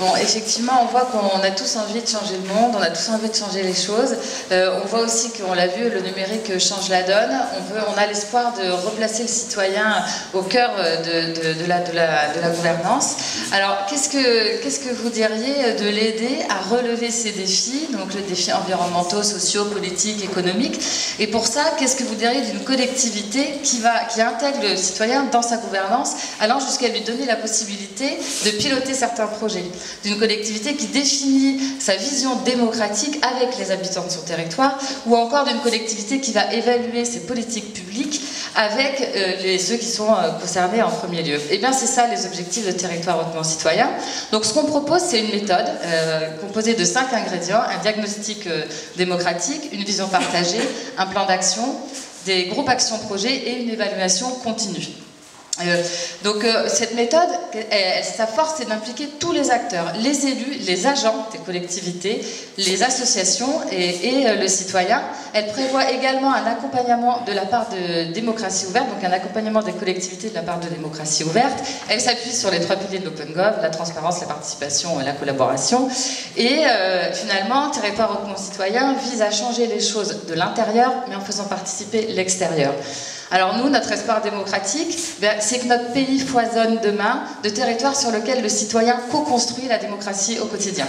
Bon, effectivement, on voit qu'on a tous envie de changer le monde, on a tous envie de changer les choses. Euh, on voit aussi qu'on l'a vu, le numérique change la donne. On, a l'espoir de replacer le citoyen au cœur de, de, la, gouvernance. Alors, qu'est-ce que, qu'est-ce que vous diriez de l'aider à relever ces défis, donc les défis environnementaux, sociaux, politiques, économiques? Et pour ça, qu'est-ce que vous diriez d'une collectivité qui, va, qui intègre le citoyen dans sa gouvernance, allant jusqu'à lui donner la possibilité de piloter certains projets? D'une collectivité qui définit sa vision démocratique avec les habitants de son territoire, ou encore d'une collectivité qui va évaluer ses politiques publiques avec euh, ceux qui sont euh, concernés en premier lieu. Et eh bien c'est ça les objectifs de territoire hautement citoyen. Donc ce qu'on propose, c'est une méthode euh, composée de cinq ingrédients, un diagnostic démocratique, une vision partagée, un plan d'action, des groupes actions projets et une évaluation continue. Euh, donc euh, cette méthode, sa force c'est d'impliquer tous les acteurs, les élus, les agents des collectivités, les associations et, euh, le citoyen. Elle prévoit également un accompagnement de la part de démocratie ouverte, donc un accompagnement des collectivités de la part de démocratie ouverte. Elle s'appuie sur les trois piliers de l'OpenGov, la transparence, la participation et la collaboration. Et finalement, Territoire hautement citoyen vise à changer les choses de l'intérieur, mais en faisant participer l'extérieur. Alors nous, notre espoir démocratique, ben, c'est que notre pays foisonne demain de territoires sur lesquels le citoyen co-construit la démocratie au quotidien.